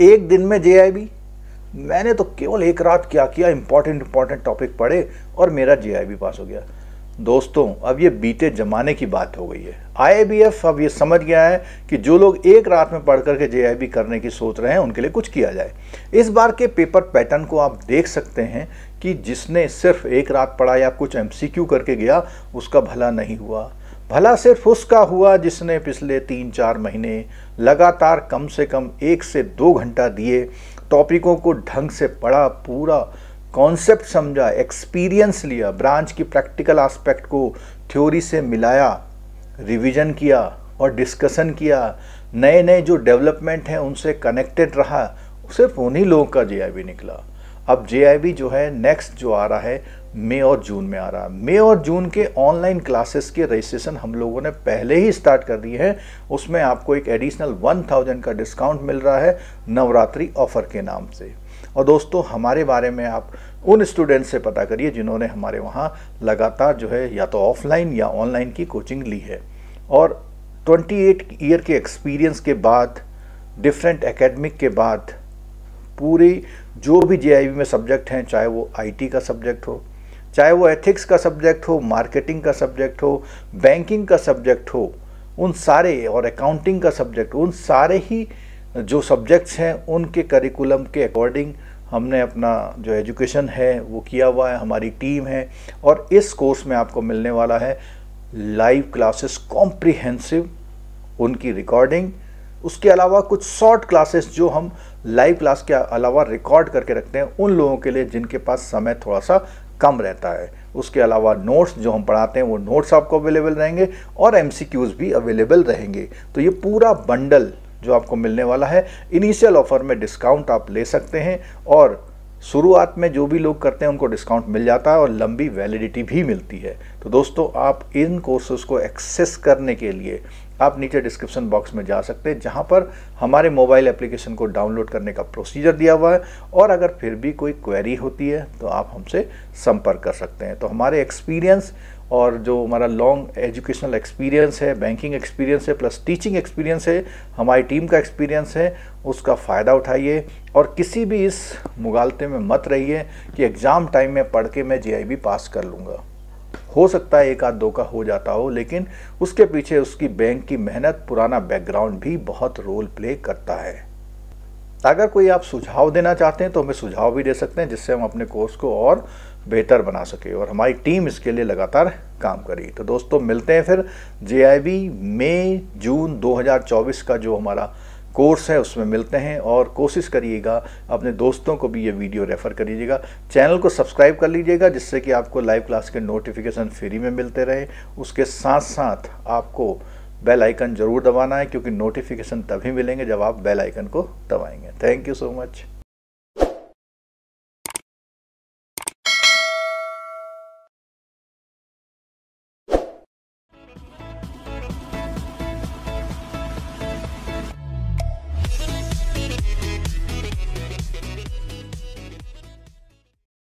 एक दिन में जे मैंने तो केवल एक रात क्या किया इंपॉर्टेंट इंपॉर्टेंट टॉपिक पढ़े और मेरा जे पास हो गया। दोस्तों, अब ये बीते जमाने की बात हो गई है। आईबीएफ अब ये समझ गया है कि जो लोग एक रात में पढ़ करके जे करने की सोच रहे हैं, उनके लिए कुछ किया जाए। इस बार के पेपर पैटर्न को आप देख सकते हैं कि जिसने सिर्फ़ एक रात पढ़ा या कुछ एम करके गया, उसका भला नहीं हुआ। भला सिर्फ़ उसका हुआ जिसने पिछले तीन चार महीने लगातार कम से कम एक से दो घंटा दिए, टॉपिकों को ढंग से पढ़ा, पूरा कॉन्सेप्ट समझा एक्सपीरियंस लिया ब्रांच की प्रैक्टिकल एस्पेक्ट को थ्योरी से मिलाया रिवीजन किया और डिस्कशन किया। नए नए जो डेवलपमेंट हैं, उनसे कनेक्टेड रहा, सिर्फ़ उन्हीं लोगों का जे निकला। अब जे जो है नेक्स्ट जो आ रहा है, मई और जून में आ रहा है। मई और जून के ऑनलाइन क्लासेस के रजिस्ट्रेशन हम लोगों ने पहले ही स्टार्ट कर दिए हैं। उसमें आपको एक एडिशनल वन थाउज़ेंड का डिस्काउंट मिल रहा है नवरात्रि ऑफ़र के नाम से। और दोस्तों, हमारे बारे में आप उन स्टूडेंट से पता करिए जिन्होंने हमारे वहाँ लगातार जो है, या तो ऑफलाइन या ऑनलाइन की कोचिंग ली है। और 28 ईयर के एक्सपीरियंस के बाद डिफरेंट एकेडमिक के बाद पूरी जो भी जे में सब्जेक्ट हैं, चाहे वो आईटी का सब्जेक्ट हो, चाहे वो एथिक्स का सब्जेक्ट हो मार्केटिंग का सब्जेक्ट हो बैंकिंग का सब्जेक्ट हो, उन सारे और अकाउंटिंग का सब्जेक्ट उन सारे ही जो सब्जेक्ट्स हैं, उनके करिकुलम के अकॉर्डिंग हमने अपना जो एजुकेशन है, वो किया हुआ है, हमारी टीम है, और इस कोर्स में आपको मिलने वाला है लाइव क्लासेस कॉम्प्रिहेंसिव उनकी रिकॉर्डिंग उसके अलावा कुछ शॉर्ट क्लासेस जो हम लाइव क्लास के अलावा रिकॉर्ड करके रखते हैं, उन लोगों के लिए जिनके पास समय थोड़ा सा कम रहता है। उसके अलावा नोट्स जो हम पढ़ाते हैं, वो नोट्स आपको अवेलेबल रहेंगे और एम भी अवेलेबल रहेंगे। तो ये पूरा बंडल जो आपको मिलने वाला है इनिशियल ऑफ़र में डिस्काउंट आप ले सकते हैं और शुरुआत में जो भी लोग करते हैं, उनको डिस्काउंट मिल जाता है और लंबी वैलिडिटी भी मिलती है। तो दोस्तों, आप इन कोर्सेज को एक्सेस करने के लिए आप नीचे डिस्क्रिप्शन बॉक्स में जा सकते हैं, जहाँ पर हमारे मोबाइल एप्लीकेशन को डाउनलोड करने का प्रोसीजर दिया हुआ है। और अगर फिर भी कोई क्वेरी होती है तो आप हमसे संपर्क कर सकते हैं। तो हमारे एक्सपीरियंस और जो हमारा लॉन्ग एजुकेशनल एक्सपीरियंस है बैंकिंग एक्सपीरियंस है प्लस टीचिंग एक्सपीरियंस है, हमारी टीम का एक्सपीरियंस है, उसका फ़ायदा उठाइए। और किसी भी इस मुगालते में मत रहिए कि एग्ज़ाम टाइम में पढ़ के मैं जे पास कर लूँगा। हो सकता है एक आध दो का हो जाता हो, लेकिन उसके पीछे उसकी बैंक की मेहनत, पुराना बैकग्राउंड भी बहुत रोल प्ले करता है। अगर कोई आप सुझाव देना चाहते हैं तो हमें सुझाव भी दे सकते हैं, जिससे हम अपने कोर्स को और बेहतर बना सके और हमारी टीम इसके लिए लगातार काम करी। तो दोस्तों, मिलते हैं फिर जे मई जून 2024 का जो हमारा कोर्स है, उसमें मिलते हैं और कोशिश करिएगा, अपने दोस्तों को भी ये वीडियो रेफ़र करिएगा। चैनल को सब्सक्राइब कर लीजिएगा, जिससे कि आपको लाइव क्लास के नोटिफिकेशन फ्री में मिलते रहे। उसके साथ साथ आपको बेल आइकन ज़रूर दबाना है, क्योंकि नोटिफिकेशन तभी मिलेंगे जब आप बेल आइकन को दबाएँगे। Thank you so much.